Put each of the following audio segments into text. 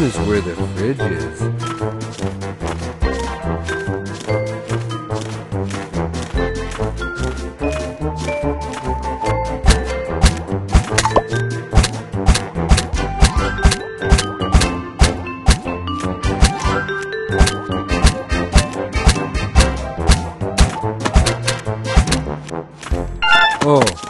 Home is where the fridge is. Oh,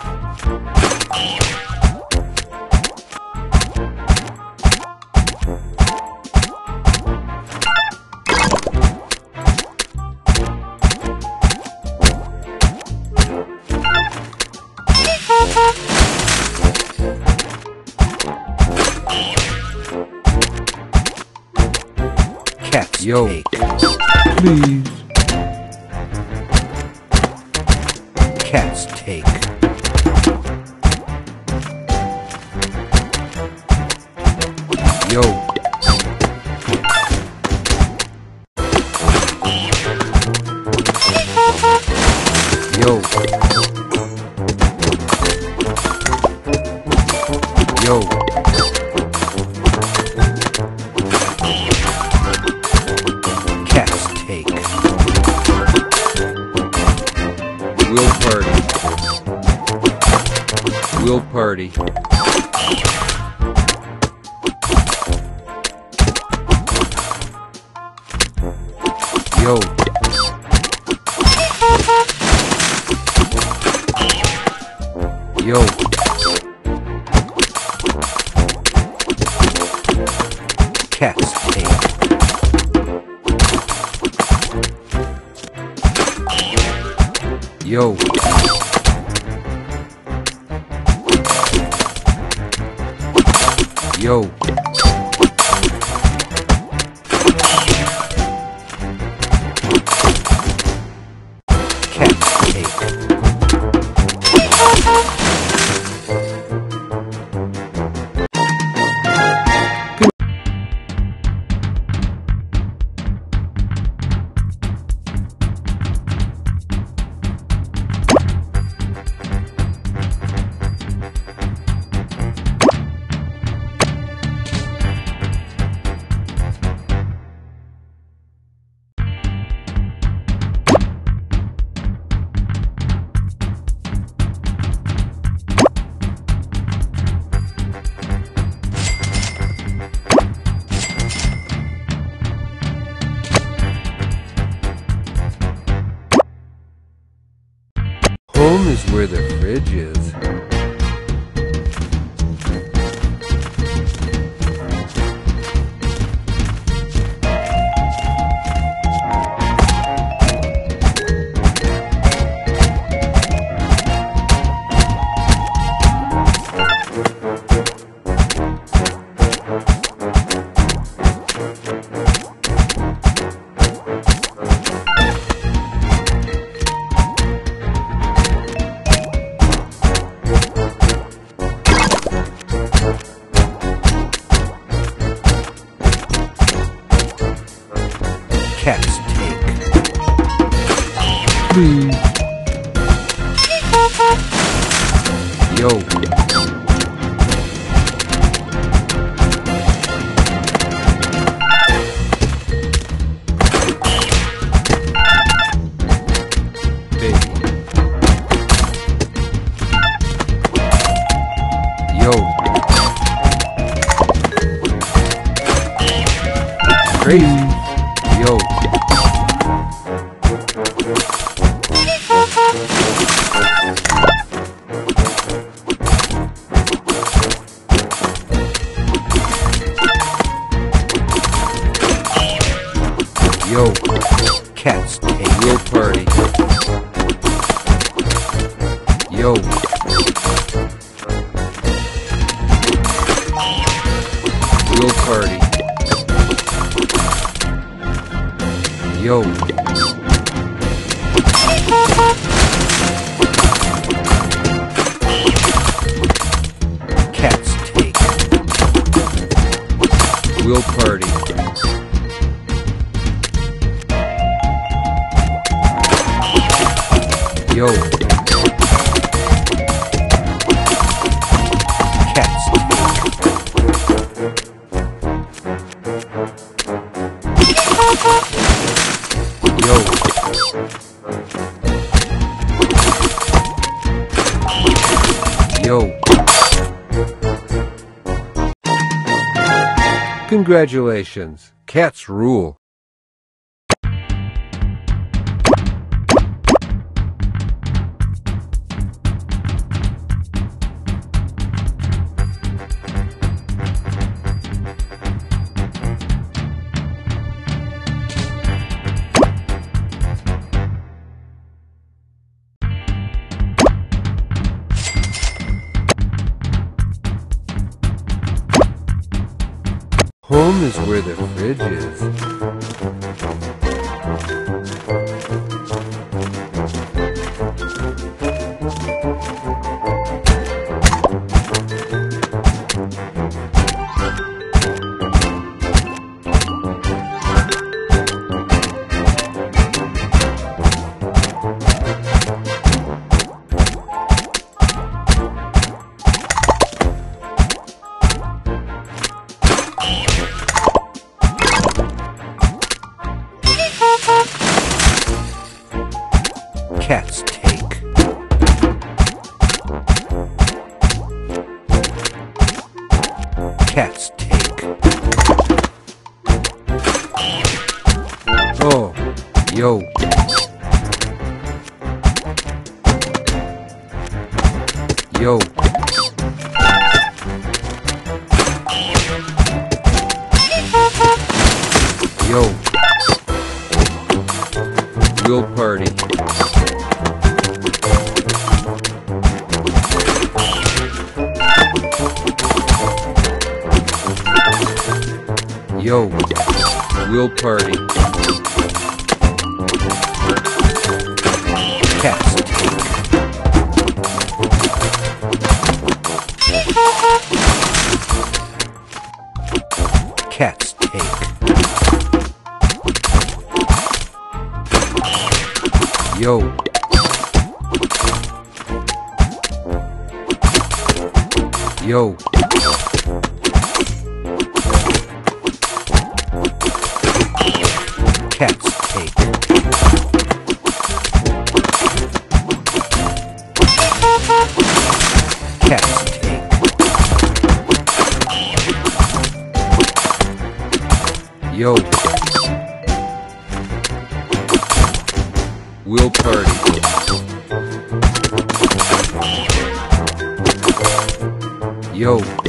Yo, Yo. Cat's take. Yo. Yo. Is where the fridge is. Crazy. Yo. Yo. Congratulations. Cats rule. Home is where the fridge is. Cats take. Cats take. Oh. Yo. Yo. we'll party. Cats take. Yo. Yo. Cats take. Cats take. Yo. Wheel party. Yo.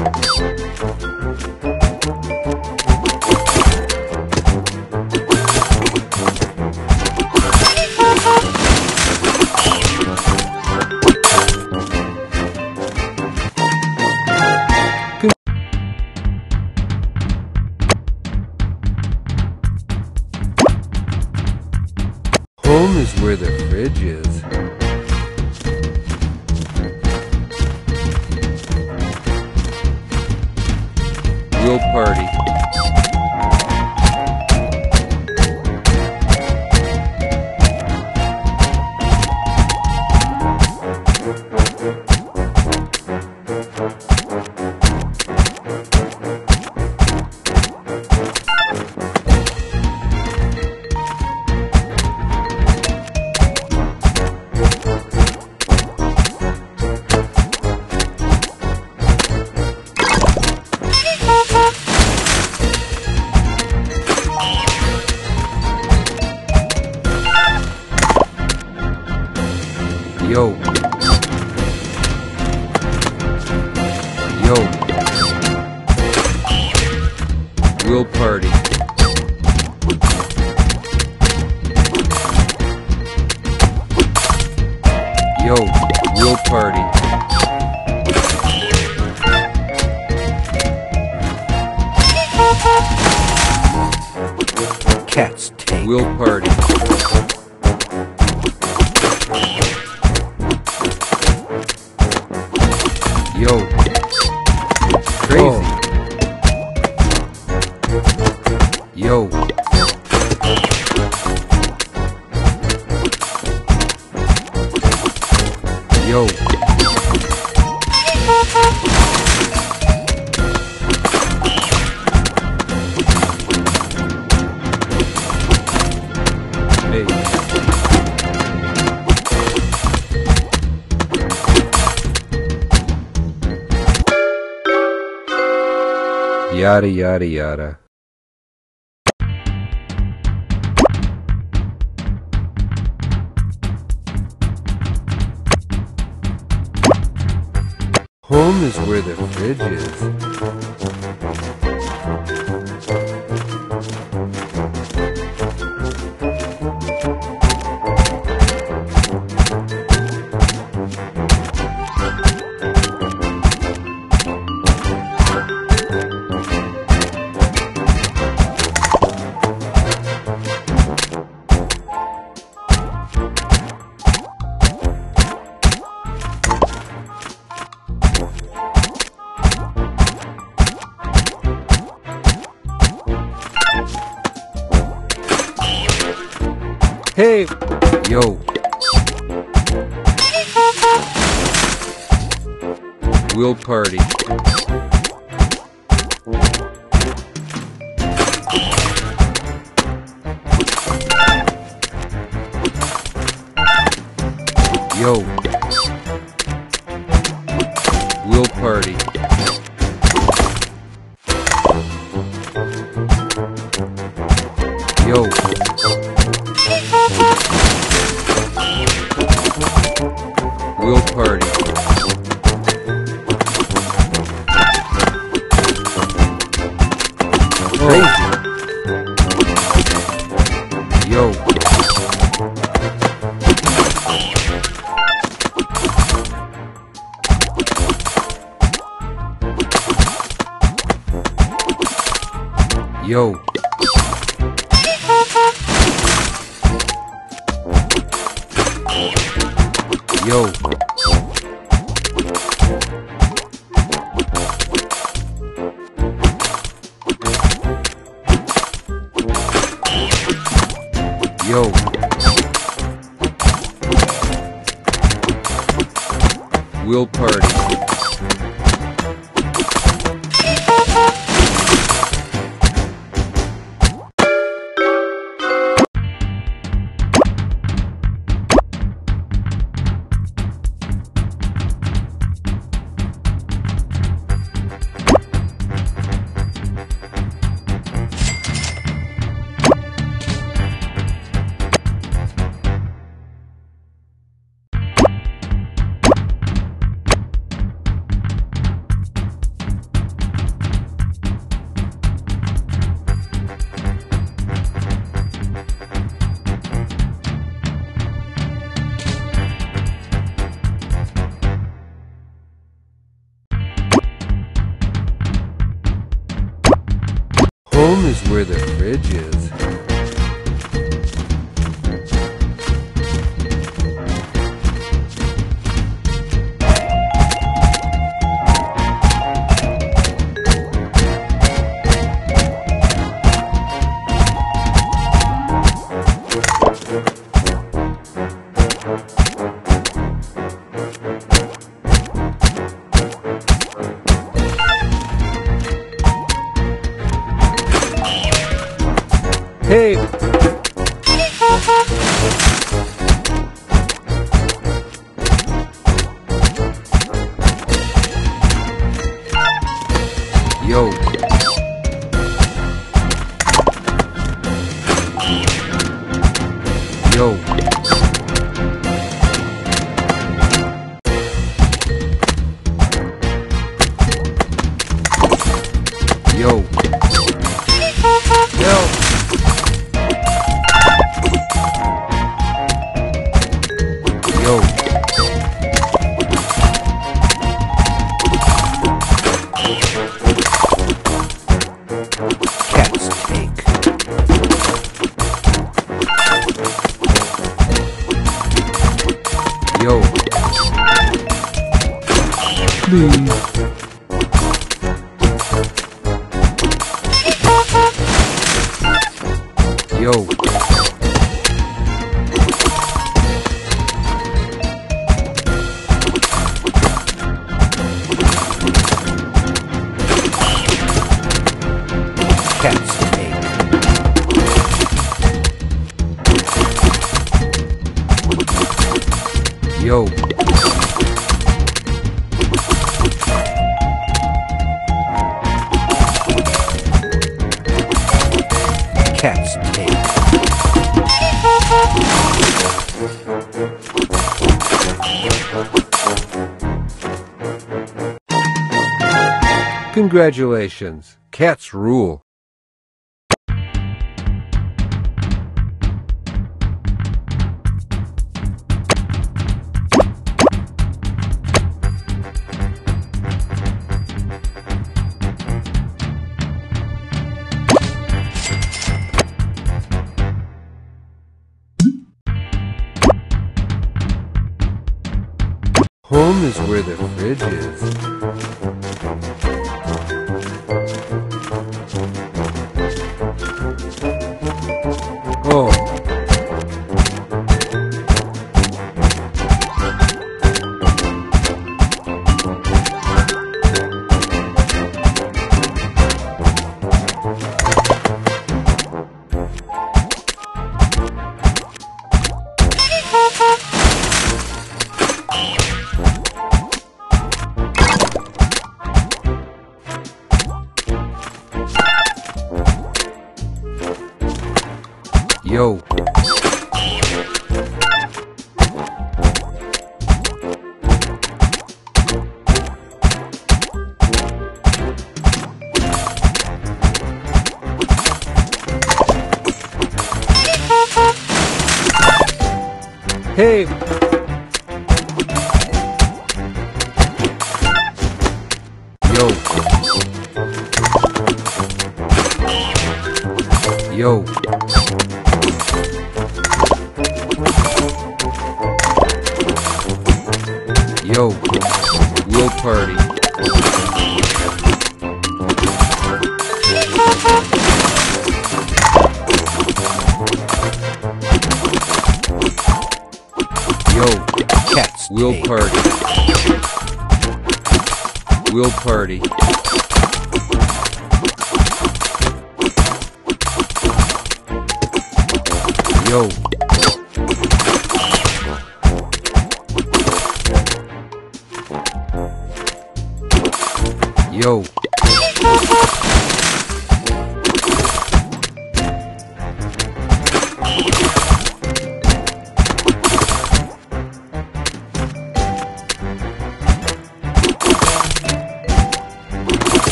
Yo. Wheel party. Cats take. Wheel party. Yo. Hey. Yada yada yada. Is where the fridge is. Hey, yo. We'll party. Yo. We'll party. Will party. Yo. We'll party. Where the fridge is. Yo. Please. Congratulations. Cats rule. Home is where the fridge is. Yo. Hey. Yo. Yo. Yo, we'll party. Yo, Cat's we'll party. We'll party. Yo. Yo.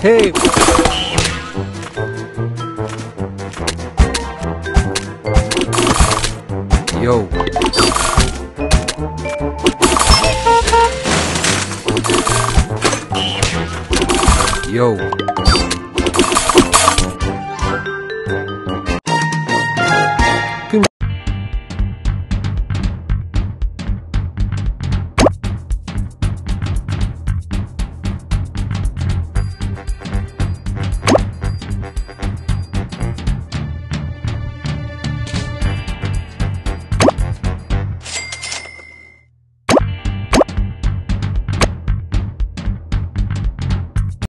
Hey. yo.